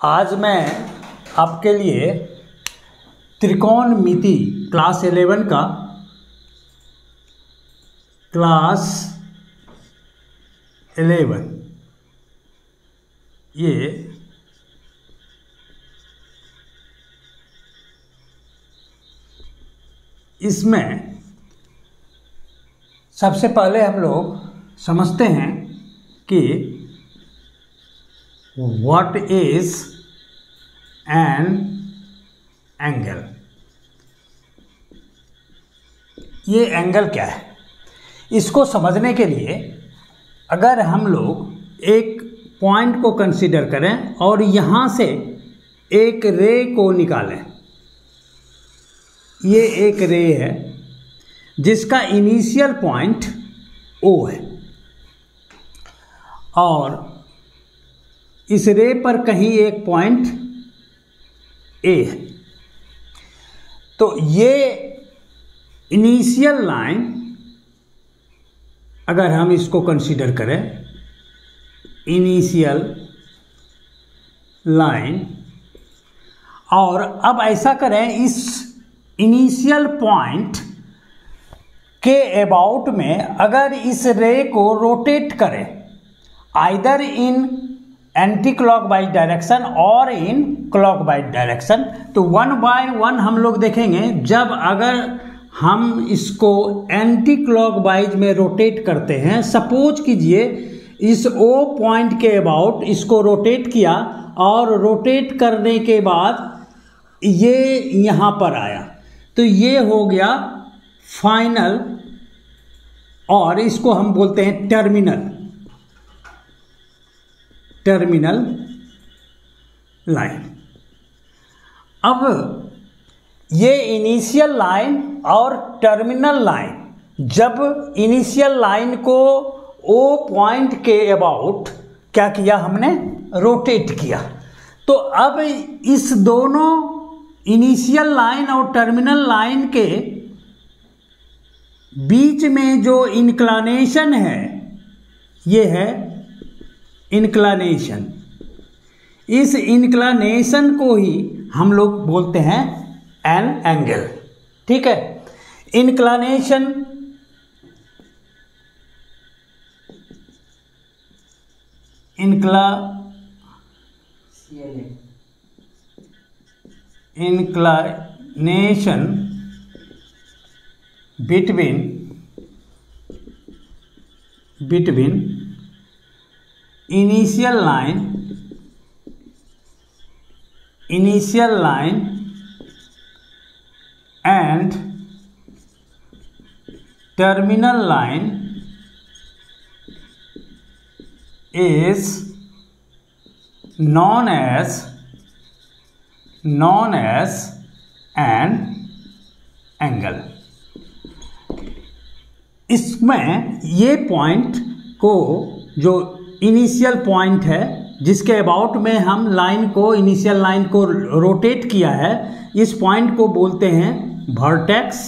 आज मैं आपके लिए त्रिकोणमिति क्लास एलेवन का क्लास एलेवन ये इसमें सबसे पहले हम लोग समझते हैं कि what is an angle? ये एंगल क्या है? इसको समझने के लिए अगर हम लोग एक पॉइंट को कंसीडर करें और यहाँ से एक रे को निकालें। ये एक रे है, जिसका इनिशियल पॉइंट ओ है। और इस रे पर कहीं एक पॉइंट ए है। तो ये इनिशियल लाइन अगर हम इसको कंसीडर करें इनिशियल लाइन और अब ऐसा करें, इस इनिशियल पॉइंट के अबाउट में अगर इस रे को रोटेट करें either in anti clock wise direction और इन क्लॉक वाइज डायरेक्शन तो वन बाय वन हम लोग देखेंगे, जब अगर हम इसको एंटी क्लॉक वाइज में रोटेट करते हैं सपोज़ कीजिए, इस ओ पॉइंट के अबाउट इसको रोटेट किया और रोटेट करने के बाद ये यहाँ पर आया। तो ये हो गया फाइनल और इसको हम बोलते हैं टर्मिनल टर्मिनल लाइन अब ये इनिशियल लाइन और टर्मिनल लाइन जब इनिशियल लाइन को ओ पॉइंट के अबाउट क्या किया हमने? रोटेट किया। तो अब इस दोनों इनिशियल लाइन और टर्मिनल लाइन के बीच में जो इंक्लानेशन है, ये है इंक्लानेशन इस इंक्लानेशन को ही हम लोग बोलते हैं एन एंगल ठीक है? Inclination incli inclination between between initial line initial line and terminal line is known as known as and angle इसमें ये पॉइंट को जो इनिशियल पॉइंट है, जिसके अबाउट में हम लाइन को इनिशियल लाइन को रोटेट किया है, इस पॉइंट को बोलते हैं वर्टेक्स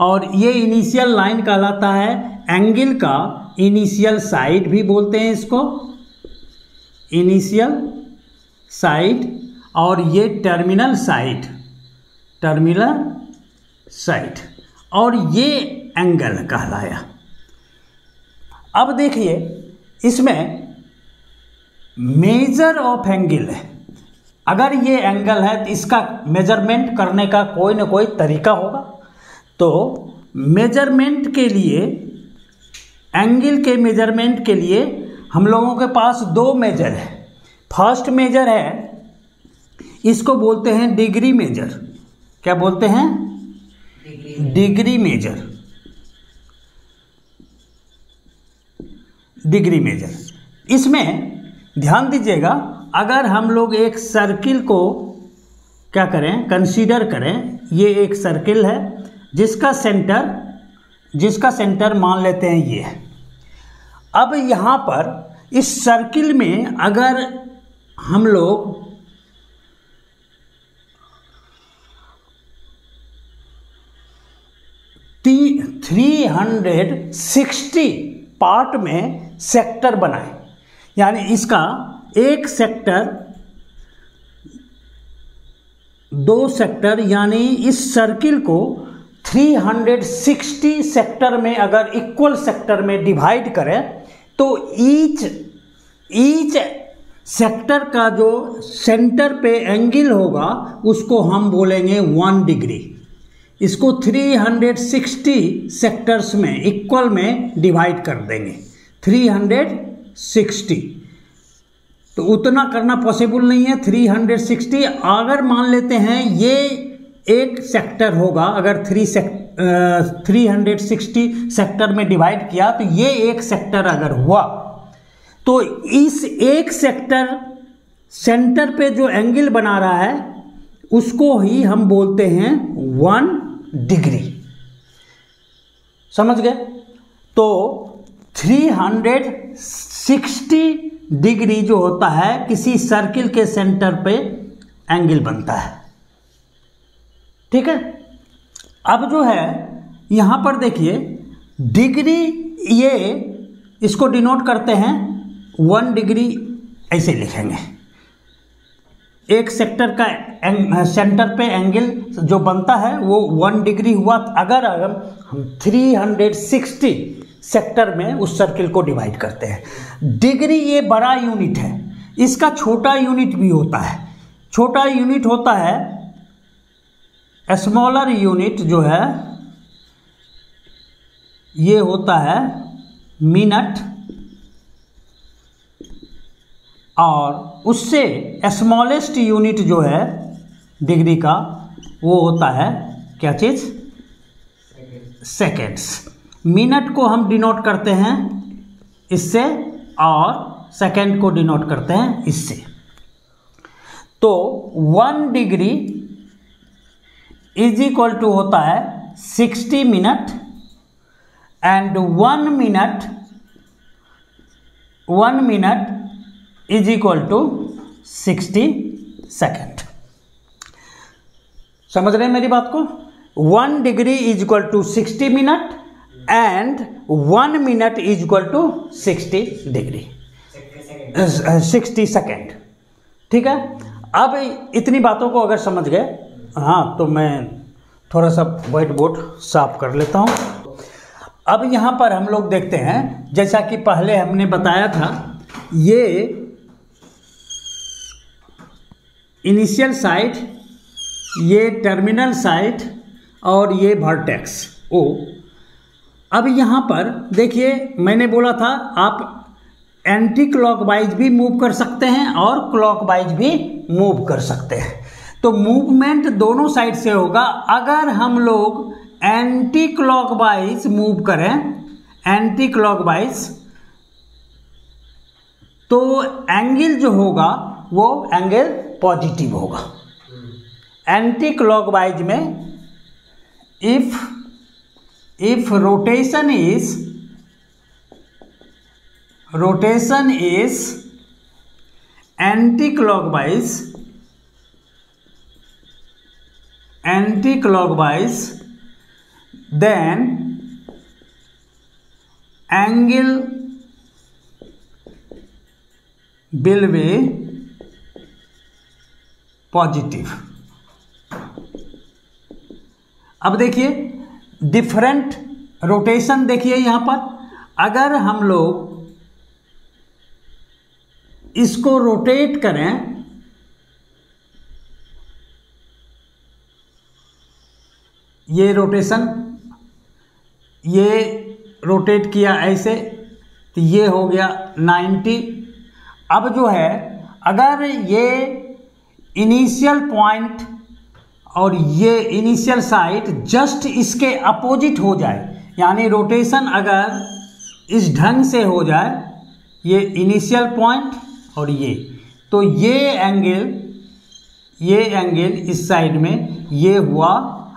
और ये इनिशियल लाइन कहलाता है एंगल का इनिशियल साइड भी बोलते हैं इसको इनिशियल साइड और ये टर्मिनल साइड टर्मिनल साइड और ये एंगल कहलाया। अब देखिए इसमें मेजर ऑफ़ एंगल है। अगर ये एंगल है तो इसका मेज़रमेंट करने का कोई ना कोई तरीका होगा। तो मेज़रमेंट के लिए एंगल के मेज़रमेंट के लिए हम लोगों के पास दो मेजर है। फ़र्स्ट मेजर है इसको बोलते हैं डिग्री मेजर क्या बोलते हैं? Degree measure degree measure. इसमें ध्यान दीजिएगा, अगर हम लोग एक सर्किल को क्या करें, कंसीडर करें, ये एक सर्किल है, जिसका सेंटर जिसका सेंटर मान लेते हैं ये है। अब यहाँ पर इस सर्किल में अगर हम लोग थ्री हंड्रेड सिक्सटी पार्ट में सेक्टर बनाए यानी इसका एक सेक्टर, दो सेक्टर, यानी इस सर्किल को 360 सेक्टर में अगर इक्वल सेक्टर में डिवाइड करें तो ईच ईच सेक्टर का जो सेंटर पे एंगल होगा, उसको हम बोलेंगे वन डिग्री इसको 360 सेक्टर्स में इक्वल में डिवाइड कर देंगे। 360 तो उतना करना पॉसिबल नहीं है 360 अगर मान लेते हैं, ये एक सेक्टर होगा, अगर three sec three hundred sixty sector में डिवाइड किया तो ये एक सेक्टर अगर हुआ तो इस एक सेक्टर सेंटर पे जो एंगल बना रहा है, उसको ही हम बोलते हैं वन डिग्री समझ गए? तो 360 डिग्री जो होता है किसी सर्किल के सेंटर पे एंगल बनता है। ठीक है? अब जो है यहाँ पर देखिए डिग्री ये इसको डिनोट करते हैं वन डिग्री ऐसे लिखेंगे। एक सेक्टर का एंग, सेंटर पे एंगल जो बनता है वो वन डिग्री हुआ। अगर अगर हम 360 सेक्टर में उस सर्किल को डिवाइड करते हैं। डिग्री ये बड़ा यूनिट है। इसका छोटा यूनिट भी होता है। छोटा यूनिट होता है स्मॉलर यूनिट जो है, ये होता है मिनट और उससे स्मॉलेस्ट यूनिट जो है डिग्री का, वो होता है क्या चीज़? सेकेंड्स मिनट को हम डिनोट करते हैं, इससे, और सेकेंड को डिनोट करते हैं, इससे। तो one degree is equal to होता है sixty minute, and one minute one minute is equal to sixty second. समझ रहे हैं मेरी बात को? One degree is equal to sixty minute and one minute is equal to sixty degree sixty second ठीक है? अब इतनी बातों को अगर समझ गए हाँ तो मैं थोड़ा सा व्हाइट बोर्ड साफ़ कर लेता हूँ। अब यहाँ पर हम लोग देखते हैं, जैसा कि पहले हमने बताया था, ये इनिशियल साइट ये टर्मिनल साइट और ये वर्टेक्स ओ अब यहाँ पर देखिए मैंने बोला था आप एंटी क्लॉकवाइज भी मूव कर सकते हैं और क्लॉकवाइज भी मूव कर सकते हैं। तो मूवमेंट दोनों साइड से होगा। अगर हम लोग एंटी क्लॉकवाइज मूव करें एंटी क्लॉकवाइज तो एंगल जो होगा वो एंगल पॉजिटिव होगा। एंटी क्लॉकवाइज में if is rotation is anticlockwise anticlockwise then angle will be positive अब देखिए डिफरेंट रोटेशन देखिए यहाँ पर। अगर हम लोग इसको रोटेट करें, ये रोटेशन ये रोटेट किया ऐसे तो ये हो गया 90 अब जो है, अगर ये इनिशियल पॉइंट और ये इनिशियल साइट जस्ट इसके अपोजिट हो जाए। यानी रोटेशन अगर इस ढंग से हो जाए, ये इनिशियल पॉइंट और ये। तो ये एंगल ये एंगल इस साइड में, ये हुआ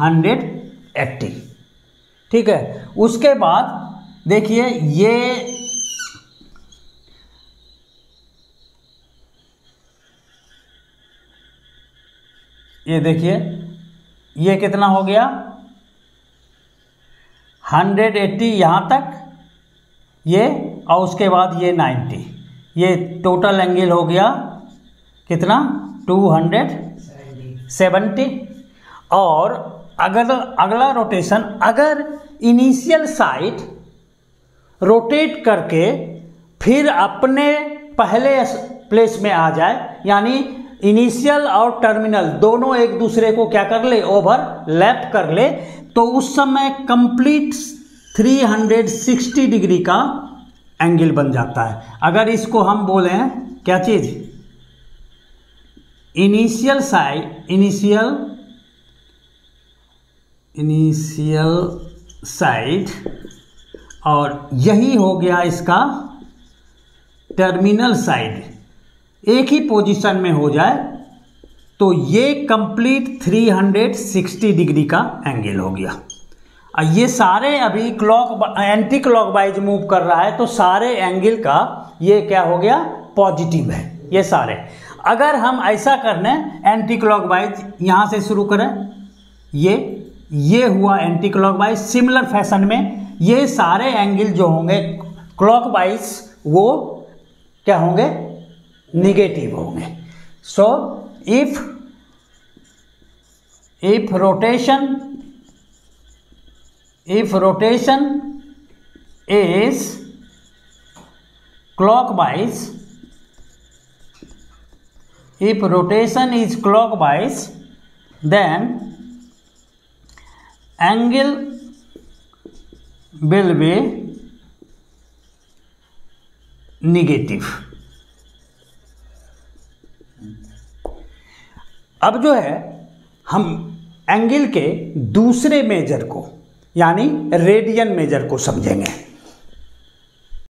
180 ठीक है? उसके बाद देखिए, ये ये देखिए, ये कितना हो गया? 180 एट्टी यहाँ तक, ये, और उसके बाद ये 90 ये टोटल एंगल हो गया कितना? 200 सेवेंटी। और अगर, अगला रोटेशन अगर इनिशियल साइड रोटेट करके फिर अपने पहले प्लेस में आ जाए, यानी इनिशियल और टर्मिनल, दोनों एक दूसरे को क्या कर ले, ओवर लैप कर ले। तो उस समय कंप्लीट 360 डिग्री का एंगल बन जाता है। अगर इसको हम बोले हैं, क्या चीज़? Initial side, initial initial side, और यही हो गया इसका टर्मिनल साइड। एक ही पोजीशन में हो जाए तो ये कंप्लीट 360 डिग्री का एंगल हो गया। और ये सारे अभी clock anticlockwise move कर रहा है तो सारे एंगल का ये क्या हो गया? पॉजिटिव है, ये सारे। अगर हम ऐसा करने एंटी क्लॉक वाइज यहाँ से शुरू करें, ये ये हुआ anticlockwise similar fashion में ये सारे एंगल जो होंगे क्लॉक वाइज वो क्या होंगे? निगेटिव होंगे। So if if rotation if rotation is clockwise if rotation is clockwise then angle will be negative अब जो है हम एंगल के दूसरे मेजर को यानी रेडियन मेजर को समझेंगे।